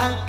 I